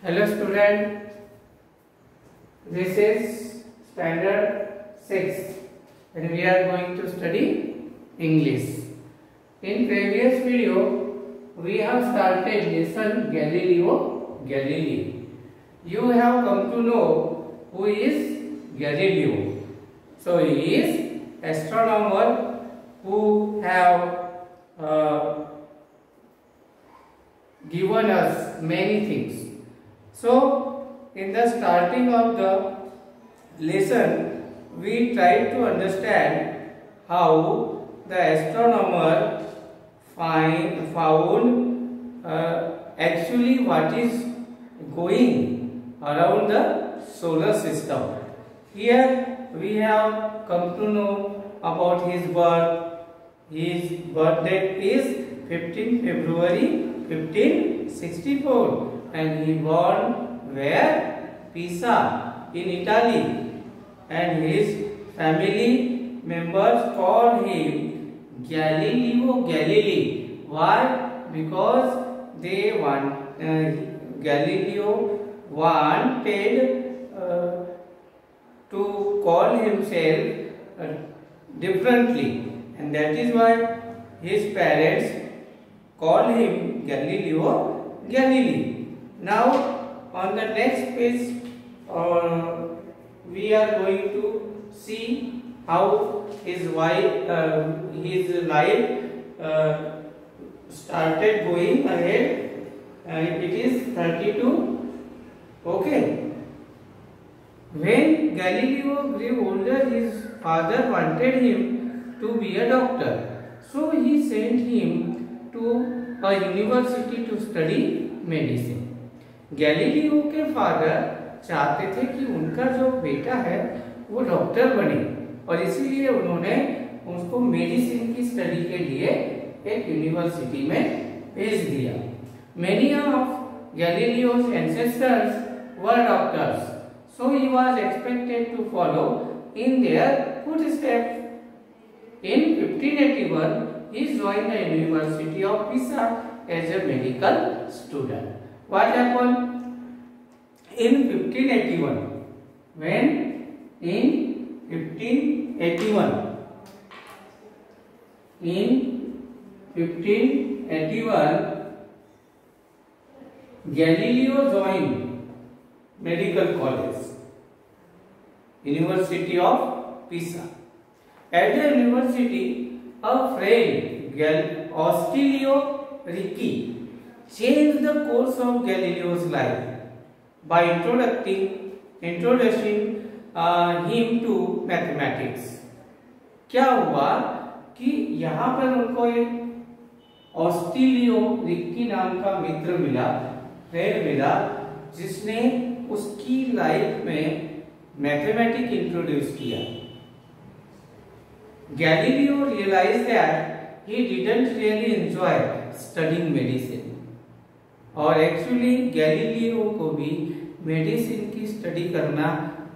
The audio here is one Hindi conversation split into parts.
Hello student, this is standard 6 and we are going to study English. In previous video, we have started lesson Galileo Galilei. You have come to know who is Galileo. So he is astronomer who have uh, given us many things. So, in the starting of the lesson, we tried to understand how the astronomer find, found uh, actually what is going around the solar system. Here we have come to know about his birth. His birth date is 15 February 1564 and he born where? Pisa in Italy and his family members call him Galileo Galilei. Why? Because they want uh, Galileo wanted uh, to call himself uh, differently and that is why his parents call him Galileo Galilei. Now on the next page uh, we are going to see how his wife uh, his life uh, started going ahead. Uh, it is 32 okay. When Galileo grew older his father wanted him to be a doctor. So he sent him to a university to study medicine Galileo के फादर चाहते थे कि उनका जो बेटा है, वो डॉक्टर बने और इसीलिए उन्होंने उसको मेडिसिन की स्टडी के लिए एक यूनिवर्सिटी में भेज दिया। Many of Galileo's ancestors were doctors so he was expected to follow in their footsteps. In 1581 he joined the university of pisa as a medical student. What happened in 1581 when in 1581 in 1581 galileo joined medical college university of pisa at the university a friend Gal Ostilio Ricci changed the course of Galileo's life by introducing, introducing uh, him to. क्या हुआ कि यहाँ पर उनको एक ऑस्टिलियो रिक्की नाम का मित्र मिला फ्रेंड मिला जिसने उसकी लाइफ में मैथमेटिक इंट्रोड्यूस किया Galileo realise that he didn't really enjoy studying medicine और एक्चुअली गैलीलियो को भी मेडिसिन की स्टडी करना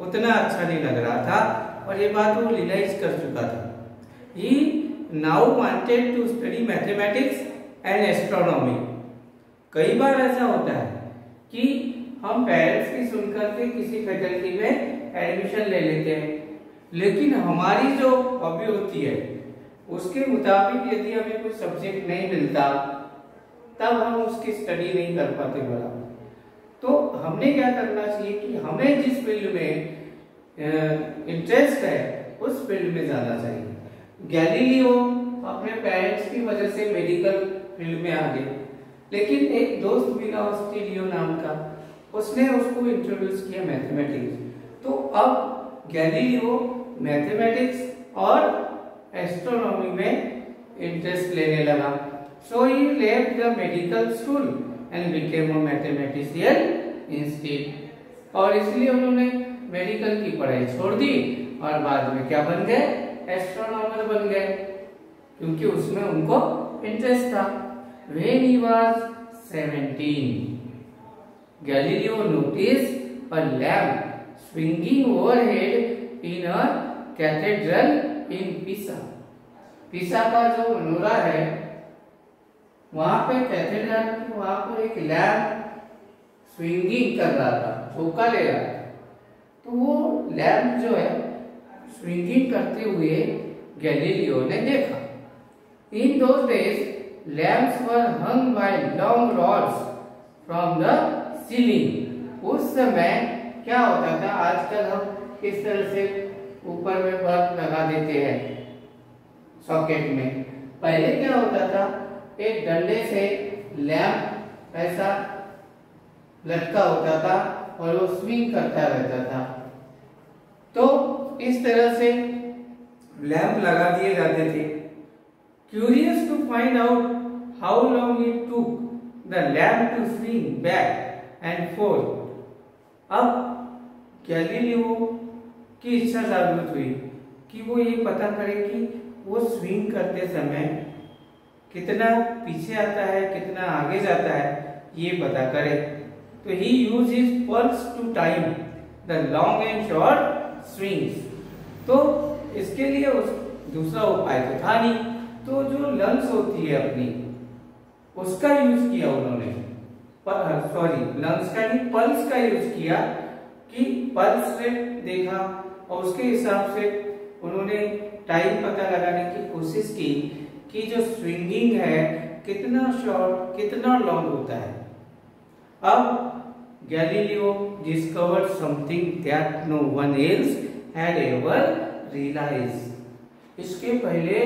उतना अच्छा नहीं लग रहा था और ये बात वो रियलाइज़ कर चुका था। He now wanted to study mathematics and astronomy कई बार ऐसा होता है कि हम पेरेंट्स की सुनकर के किसी फैकल्टी में एडमिशन ले लेते हैं, लेकिन हमारी जो हॉबी होती है, उसके मुताबिक यदि हमें कोई सब्जेक्ट नहीं मिलता तब हम उसकी स्टडी नहीं कर पाते बराबर। तो हमने क्या करना चाहिए कि हमें जिस फ़ील्ड में इंटरेस्ट है, उस फ़ील्ड में जाना चाहिए। गैलीलियो अपने पेरेंट्स की वजह से मेडिकल फ़ील्ड में आ गए लेकिन एक दोस्त मिला ऑस्ट्रेलियो नाम का। उसने उसको इंट्रोड्यूस किया मैथमेटिक्स तो अब गैलीलियो मैथमेटिक्स और एस्ट्रोनॉमी में इंटरेस्ट लेने लगा। So he left the medical school and became a mathematician instead और इसलिए उन्होंने मेडिकल की पढ़ाई छोड़ दी और बाद में क्या बन गए? एस्ट्रोनॉमर बन गए। क्योंकि उसमें उनको इंटरेस्ट था। When he was 17 galileo noticed a lamp swinging overhead in a cathedral in pisa. पिसा का जो मनोरा है वहाँ पे कैथेड्रल वहाँ पर एक लैम्प स्विंगिंग कर रहा था झोंका ले रहा था। तो वो लैम्प जो है स्विंगिंग करते हुए गैलीलियो ने देखा। In those days lamps were hung by long rods from the ceiling उस समय क्या होता था? आजकल हम किस तरह से ऊपर में बल्ब लगा देते हैं, सॉकेट में। पहले क्या होता था? एक डंडे से लैम्प ऐसा लटका होता था और वो स्विंग करता रहता था। तो इस तरह से लैंप लगा दिए जाते थे। Curious to find out how long it took the lamp to swing back and forth अब गैलीलियो की इच्छा जागृत हुई कि वो ये पता करे कि वो स्विंग करते समय कितना पीछे आता है, कितना आगे जाता है, ये पता करे। तो he use his pulse to time the long and short swings तो इसके लिए उस दूसरा उपाय तो था नहीं। तो जो लंग्स होती है अपनी, उसका यूज़ किया उन्होंने। सॉरी लंग्स का नहीं पल्स का यूज़ किया कि पल्स रेट देखा और उसके हिसाब से उन्होंने टाइम पता लगाने की कोशिश की कि जो स्विंगिंग है, कितना शॉर्ट कितना लॉन्ग होता है। अब Galileo discovered something that no one else had ever realise इसके पहले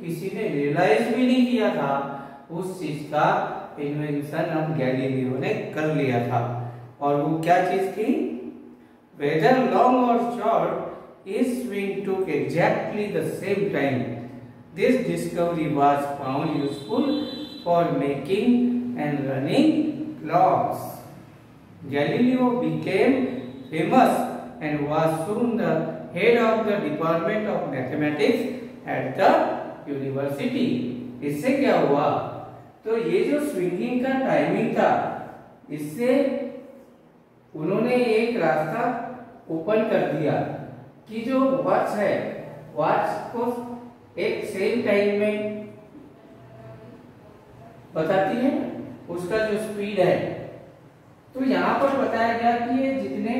किसी ने रियलाइज़ भी नहीं किया था। उस चीज़ का इन्वेंशन अब गैलीलियो ने कर लिया था। और वो क्या चीज़ थी? वेदर लॉन्ग और short His swing took exactly the same time. This discovery was found useful for making and running clocks. Galileo became famous and was soon the head of the department of mathematics at the university. इससे क्या हुआ तो ये जो स्विंगिंग का टाइमिंग था इससे उन्होंने एक रास्ता ओपन कर दिया कि जो वॉच है वॉच को एक सेम टाइम में बताती है, उसका जो स्पीड है। तो यहाँ पर बताया गया कि ये जितने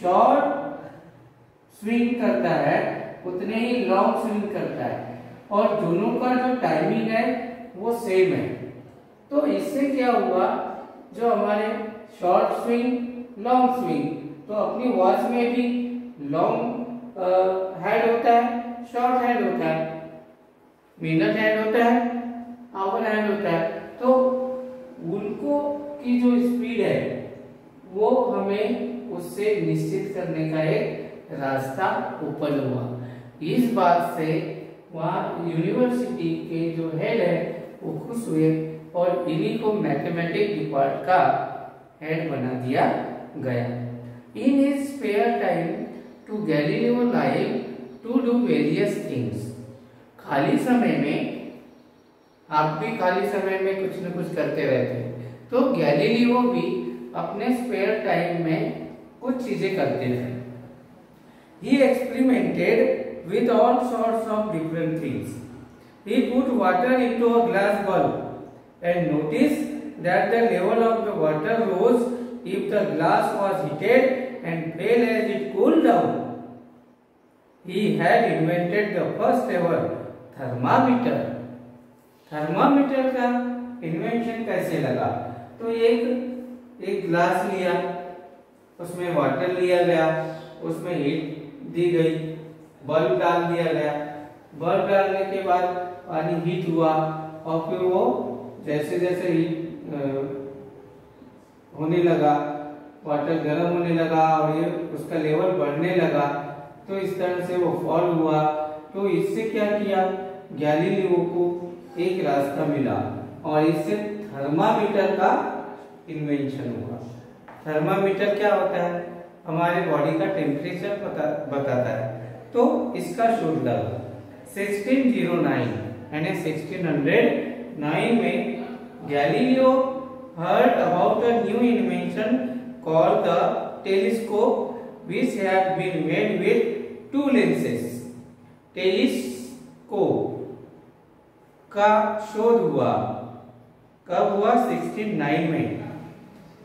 शॉर्ट स्विंग करता है, उतने ही लॉन्ग स्विंग करता है। और दोनों का जो टाइमिंग है, वो सेम है। तो इससे क्या हुआ, जो हमारे शॉर्ट स्विंग लॉन्ग स्विंग तो अपनी वॉच में भी लॉन्ग हेड होता है शॉर्ट हेड होता है। मिनट हेड होता है आवर हेड होता है। तो उनको की जो स्पीड है, वो हमें उससे निश्चित करने का एक रास्ता ओपन हुआ। इस बात से वहाँ यूनिवर्सिटी के जो हेड है, वो खुश हुए और इन्हीं को मैथमेटिक डिपार्ट का हेड बना दिया गया। In his spare time too Galileo live to do various things खाली समय में, आप भी खाली समय में कुछ न कुछ करते रहते हैं। तो गैलीलियो भी अपने स्पेयर टाइम में कुछ चीज़ें करते थे he. Experimented with all sorts of different things he put water into a glass bulb and notice that the level of the water rose if the glass was heated and fell as it cool down he had invented the first ever thermometer. Thermometer का इन्वेंशन कैसे लगा? तो एक एक ग्लास लिया, उसमें वाटर लिया गया, उसमें हीट दी गई बल्ब डाल दिया गया। बल्ब डालने के बाद पानी हीट हुआ और फिर वो जैसे जैसे हीट होने लगा वाटर गर्म होने लगा और ये उसका लेवल बढ़ने लगा तो इस तरह से वो फॉल हुआ। तो इससे क्या किया? गैलीलियो को एक रास्ता मिला और इससे थर्मामीटर का इन्वेंशन हुआ। थर्मामीटर क्या होता है? हमारे बॉडी का टेम्परेचर बताता है। तो इसका शुद्ध 1609 ज़ीरो यानी 1609 में Galileo heard about the new invention call the telescope which have been made with two lenses telescope का शोध हुआ। कब हुआ? 69 में।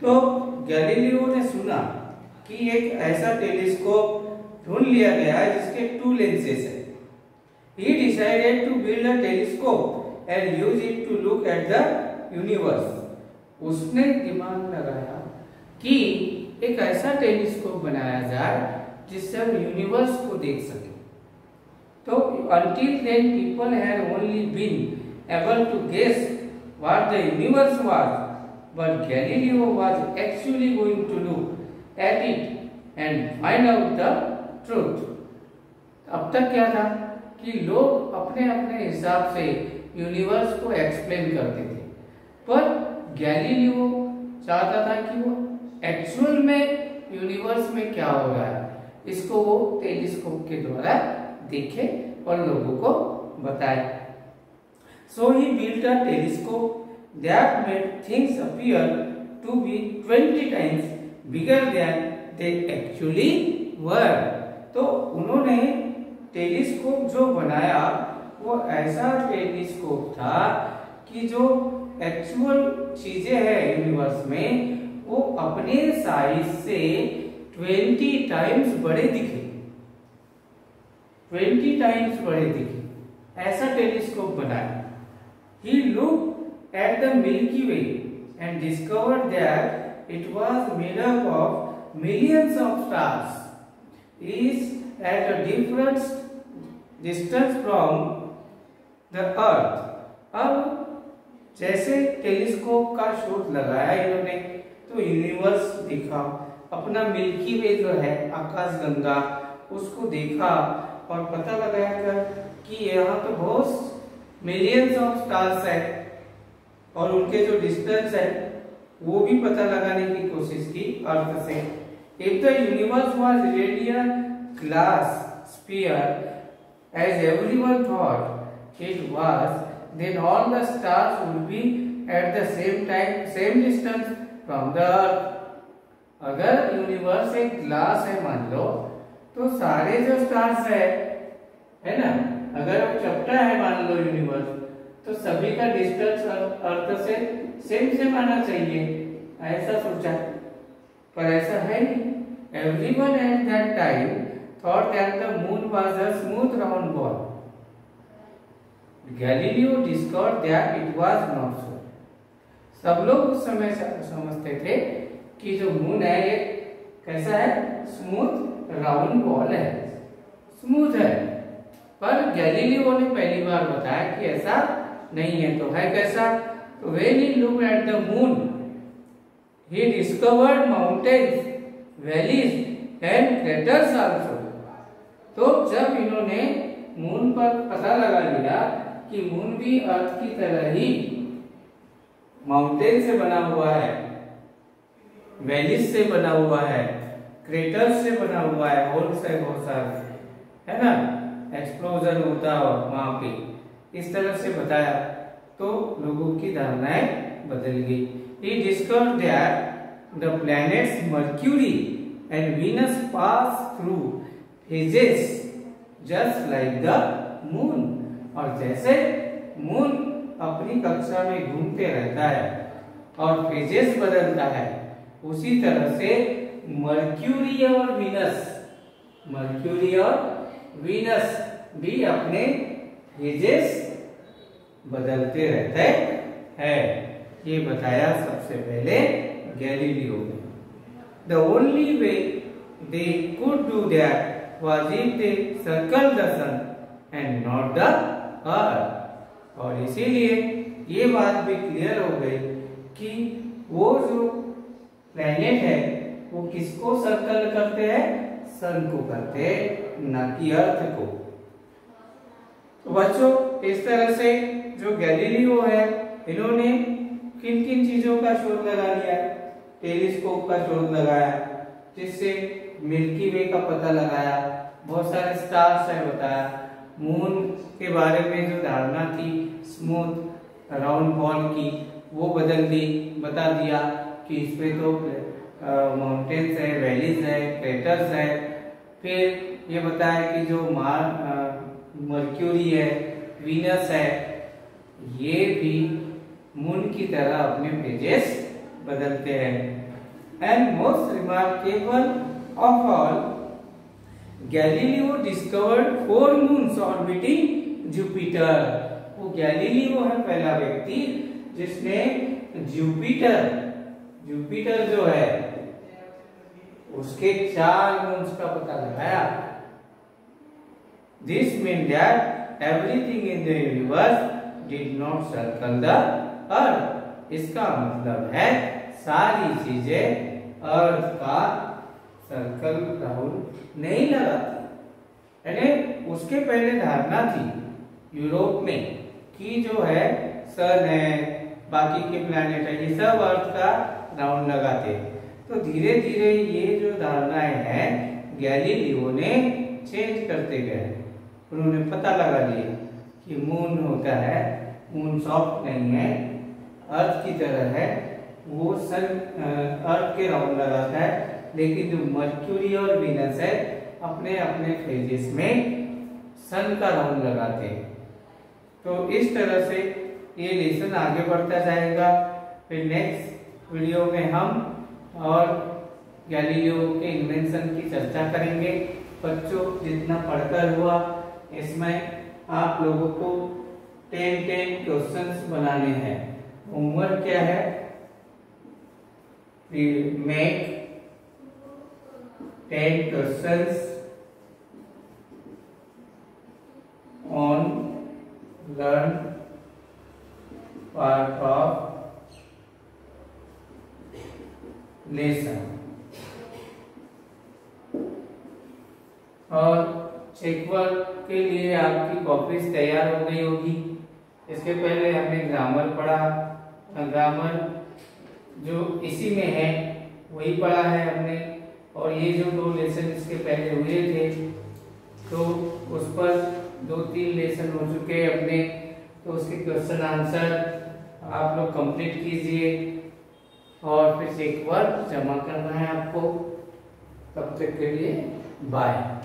तो गैलीलियो ने सुना कि एक ऐसा टेलीस्कोप ढूंढ लिया गया है जिसके टू लेंसेज है। He decided to build a telescope and use it to look at the universe. उसने दिमाग लगाया कि एक ऐसा टेलीस्कोप बनाया जाए जिससे हम यूनिवर्स को देख सके। तो until then people had only been able to guess what the universe was but Galileo was actually going to look at it and find out the truth अब तक क्या था? कि लोग अपने अपने हिसाब से यूनिवर्स को एक्सप्लेन करते थे। पर गैलीलियो चाहता था कि वो एक्चुअल में यूनिवर्स में क्या हो रहा है? इसको वो टेलीस्कोप के द्वारा देखे और लोगों को बताए। So he built a telescope that made things appear to be 20 times bigger than they actually were तो उन्होंने टेलीस्कोप जो बनाया, वो ऐसा टेलीस्कोप था कि जो एक्चुअल चीज़ें हैं यूनिवर्स में, वो अपने साइज़ से 20 टाइम्स बड़े दिखे। 20 टाइम्स बड़े दिखे। ऐसा टेलीस्कोप बनाया he look at the Milky Way and discovered that it was made up of millions of stars is at a different distance from the earth. अब जैसे टेलीस्कोप का शोध लगाया इन्होंने तो यूनिवर्स देखा। अपना मिल्की वे जो है, आकाश गंगा, उसको देखा। और पता लगाया कि यहाँ तो बहुत मिलियंस ऑफ़ स्टार्स है और उनके जो डिस्टेंस है वो भी पता लगाने की कोशिश की अर्थ से if the universe was radian glass sphere as everyone thought it was then all the stars would be at the same time same distance from the earth अगर यूनिवर्स एक ग्लास है मान लो तो सारे जो स्टार्स है है ना? अगर अब चपटा है मान लो यूनिवर्स तो सभी का डिस्टेंस अर्थ से सेम सेम आना चाहिए। ऐसा सोचा। पर ऐसा है नहीं। Everyone at that time thought that the moon was a smooth round ball. Galileo discovered that it was not so. सब लोग उस समय समझते थे कि जो मून है, ये कैसा है? स्मूथ राउंड बॉल है। स्मूथ है। पर गैलीलियो ने पहली बार बताया कि ऐसा नहीं है तो है कैसा? तो when he look at the moon he discovered mountains valleys and craters also तो जब इन्होंने मून पर पता लगा लिया कि मून भी अर्थ की तरह ही माउंटेन से बना हुआ है वैलीज से बना हुआ है क्रेटर से बना हुआ है होल्स है बहुत सारे है। ना? एक्सप्लोजन होता हो वहाँ पे। इस तरह से बताया तो लोगों की धारणाएँ बदल गई। he discovered that the planets mercury and venus pass through phases just like the moon और जैसे मून अपनी कक्षा में घूमते रहता है और फेजेस बदलता है, उसी तरह से मर्क्यूरी और वीनस मर्क्यूरी और वीनस भी अपने फेजेस बदलते रहते हैं। ये बताया सबसे पहले गैलीलियो ने। The only way they could do that was if they circle the sun and not the earth. और इसीलिए ये बात भी क्लियर हो गई कि वो जो प्लेनेट है वो किसको सर्कल करते हैं? सन को करते हैं, न कि अर्थ को। तो बच्चों, इस तरह से जो गैलीलियो है, इन्होंने किन किन चीज़ों का शोध लगा लिया? टेलीस्कोप का शोध लगाया, जिससे मिल्की वे का पता लगाया, बहुत सारे स्टार्स है बताया। मून के बारे में जो धारणा थी स्मूथ राउंड बॉल की, वो बदल दी, बता दिया कि इसमें तो माउंटेन्स है वैलीज है क्रेटर्स है फिर ये बताया कि जो मार मर्क्यूरी है वीनस है ये भी मून की तरह अपने पेजेस बदलते हैं and most remarkable of all, Galileo discovered four moons orbiting Jupiter. वो गैलीलियो है पहला व्यक्ति जिसने जुपिटर जुपिटर जो है, उसके चार मून्स का पता लगाया। This mean that everything in the universe did not circle the earth इसका मतलब है, सारी चीज़ें अर्थ का सर्कल राउंड नहीं लगाती। यानी उसके पहले धारणा थी, यूरोप में, कि जो है सन है, बाकी के प्लैनेट है, ये सब अर्थ का राउंड लगाते तो धीरे धीरे ये जो धारणाएँ हैं गैलीलियो ने चेंज करते गए उन्होंने पता लगा लिया कि मून होता है मून सॉफ्ट नहीं है अर्थ की तरह है, वो सन अर्थ के राउंड लगाता है, लेकिन जो मर्क्यूरी और वीनस है अपने अपने फेजेस में सन का राउंड लगाते हैं। तो इस तरह से ये लेसन आगे बढ़ता जाएगा। फिर नेक्स्ट वीडियो में हम और गैलीलियो के इन्वेंशन की चर्चा करेंगे। बच्चों, जितना पढ़कर हुआ, इसमें आप लोगों को टेन टेन क्वेश्चंस बनाने हैं। होमवर्क क्या है? Make ten questions on learn part of lesson और चेकवर्क के लिए आपकी कॉपीज तैयार हो गई होगी। इसके पहले हमने ग्रामर पढ़ा। ग्रामर जो इसी में है, वही पढ़ा है हमने। और ये जो दो लेसन इसके पहले हुए थे तो उस पर दो तीन लेसन हो चुके हैं अपने तो उसके क्वेश्चन आंसर आप लोग कंप्लीट कीजिए। और फिर से एक बार जमा करना है आपको। तब तक के लिए बाय।